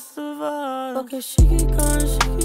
survive. Okay, she keep going, she keep.